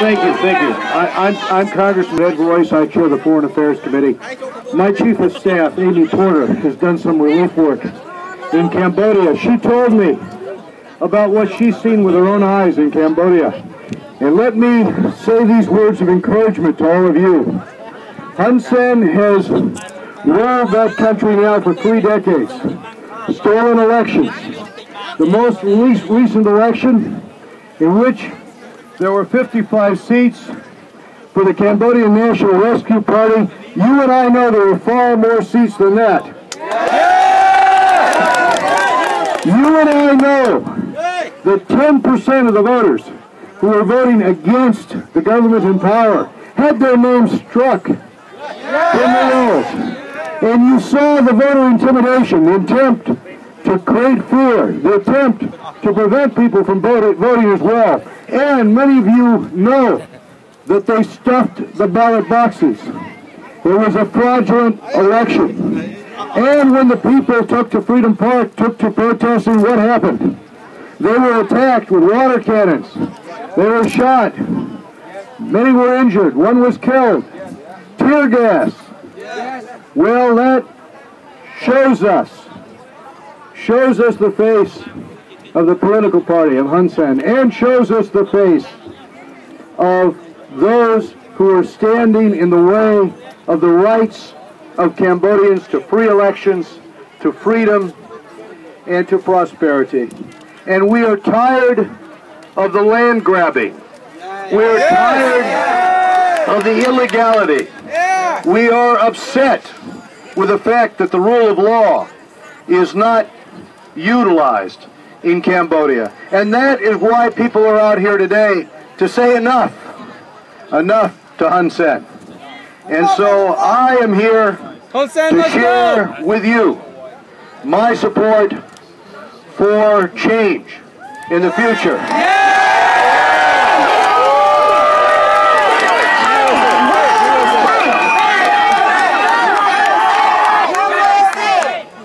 Thank you, thank you. I, I'm, I'm Congressman Ed Royce. I chair the Foreign Affairs Committee. My chief of staff, Amy Porter, has done some relief work in Cambodia. She told me about what she's seen with her own eyes in Cambodia. And let me say these words of encouragement to all of you. Hun Sen has ruled that country now for three decades. Stolen elections. The most recent election in which there were 55 seats for the Cambodian National Rescue Party. You and I know there were far more seats than that. You and I know that 10% of the voters who were voting against the government in power had their names struck in the rolls. And you saw the voter intimidation, the attempt to create fear, the attempt to prevent people from voting as well. And many of you know that they stuffed the ballot boxes. It was a fraudulent election. And when the people took to Freedom Park, took to protesting, what happened? They were attacked with water cannons. They were shot. Many were injured. One was killed. Tear gas. Well, that shows us, shows us the face of the political party of Hun Sen and shows us the face of those who are standing in the way of the rights of Cambodians to free elections, to freedom, and to prosperity. And we are tired of the land grabbing. We are tired of the illegality. We are upset with the fact that the rule of law is not utilized in Cambodia. And that is why people are out here today to say enough, enough to Hun Sen. And so I am here to share with you my support for change in the future.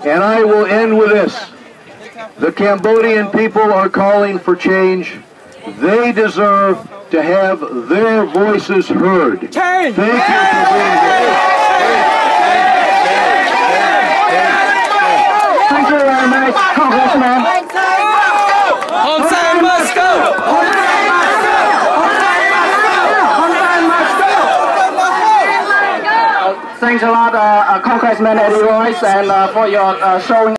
And I will end with this. The Cambodian people are calling for change. They deserve to have their voices heard. Change. Thank you for being here. Thank you very much, Congressman. Hun Sen must go! Thanks a lot, uh, uh, Congressman Eddie Royce, and uh, for your uh, showing.